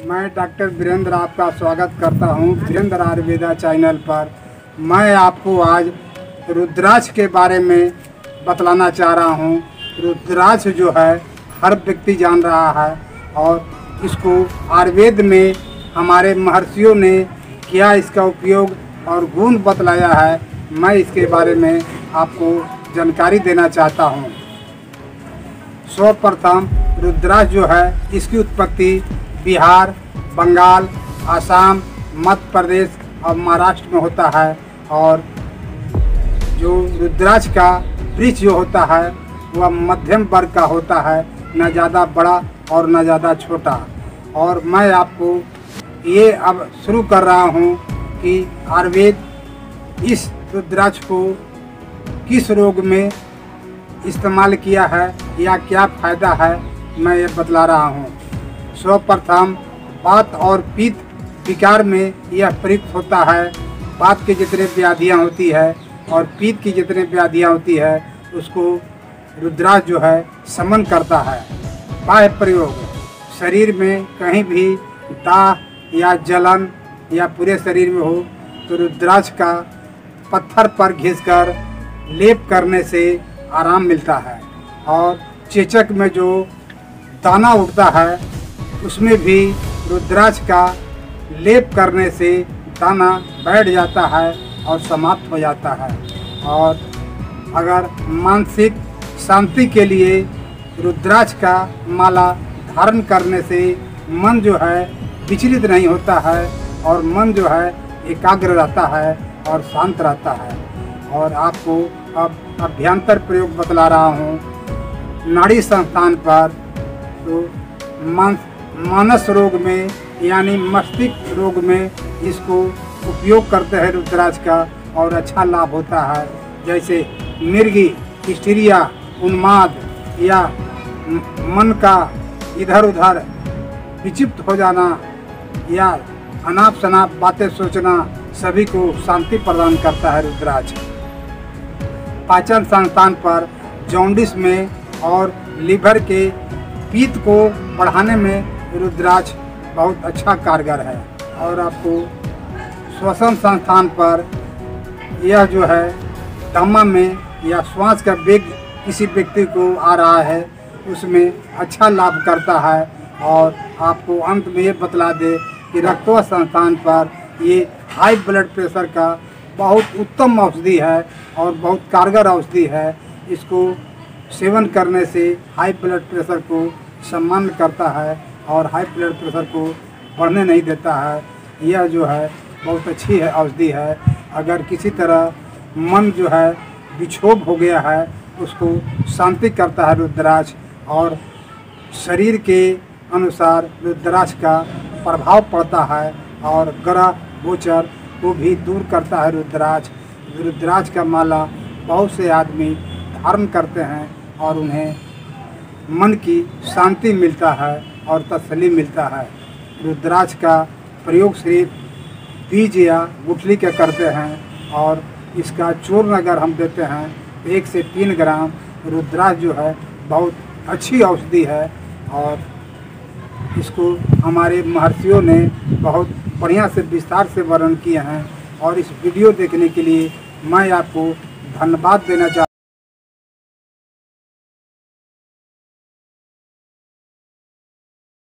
मैं डॉक्टर वीरेंद्र आपका स्वागत करता हूँ वीरेंद्र आयुर्वेदा चैनल पर। मैं आपको आज रुद्राक्ष के बारे में बतलाना चाह रहा हूँ। रुद्राक्ष जो है, हर व्यक्ति जान रहा है और इसको आयुर्वेद में हमारे महर्षियों ने क्या इसका उपयोग और गुण बतलाया है। मैं इसके बारे में आपको जानकारी देना चाहता हूँ। सर्वप्रथम रुद्राक्ष जो है, इसकी उत्पत्ति बिहार, बंगाल, आसाम, मध्य प्रदेश और महाराष्ट्र में होता है और जो रुद्राक्ष का वृक्ष जो होता है, वह मध्यम वर्ग का होता है, न ज़्यादा बड़ा और न ज़्यादा छोटा। और मैं आपको ये अब शुरू कर रहा हूँ कि आयुर्वेद इस रुद्राक्ष को किस रोग में इस्तेमाल किया है, या क्या फ़ायदा है, मैं ये बतला रहा हूँ। सर्वप्रथम बात और पित्त विकार में यह प्रयुक्त होता है। बात की जितने व्याधियाँ होती है और पीत की जितने व्याधियाँ होती है, उसको रुद्राक्ष जो है समन करता है। बाह्य प्रयोग, शरीर में कहीं भी दाह या जलन या पूरे शरीर में हो तो रुद्राक्ष का पत्थर पर घिसकर लेप करने से आराम मिलता है। और चेचक में जो दाना उठता है उसमें भी रुद्राक्ष का लेप करने से दाना बैठ जाता है और समाप्त हो जाता है। और अगर मानसिक शांति के लिए रुद्राक्ष का माला धारण करने से मन जो है विचलित नहीं होता है और मन जो है एकाग्र रहता है और शांत रहता है। और आपको अब अभ्यंतर प्रयोग बतला रहा हूँ। नाड़ी संस्थान पर तो मान मानस रोग में, यानी मस्तिष्क रोग में इसको उपयोग करते हैं रुद्राज का और अच्छा लाभ होता है। जैसे मिर्गी हिस्टीरिया उन्माद या मन का इधर उधर विचिप्त हो जाना या अनाप शनाप बातें सोचना सभी को शांति प्रदान करता है रुद्राज पाचन संस्थान पर जॉन्डिस में और लीवर के पीत को बढ़ाने में रुद्राक्ष बहुत अच्छा कारगर है और आपको श्वसन संस्थान पर यह जो है दमा में या श्वास का वेग किसी व्यक्ति को आ रहा है, उसमें अच्छा लाभ करता है और आपको अंत में ये बतला दे कि रक्तवा संस्थान पर ये हाई ब्लड प्रेशर का बहुत उत्तम औषधि है और बहुत कारगर औषधि है। इसको सेवन करने से हाई ब्लड प्रेशर को सम्मान करता है। और हाई ब्लड प्रेशर को बढ़ने नहीं देता है। यह जो है, बहुत अच्छी है, औषधि है। अगर किसी तरह मन जो है, विक्षोभ हो गया है, उसको शांति करता है रुद्राक्ष और शरीर के अनुसार रुद्राक्ष का प्रभाव पड़ता है और ग्रह गोचर को भी दूर करता है रुद्राक्ष। रुद्राक्ष का माला बहुत से आदमी धारण करते हैं और उन्हें मन की शांति मिलता है। और तसली मिलता है। रुद्राक्ष का प्रयोग सिर्फ़ बीज या गुठली के करते हैं और इसका चूर्ण अगर हम देते हैं, एक से तीन ग्राम, रुद्राक्ष जो है, बहुत अच्छी औषधि है और इसको हमारे महर्षियों ने बहुत बढ़िया से विस्तार से वर्णन किए हैं और इस वीडियो देखने के लिए मैं आपको धन्यवाद देना चाहता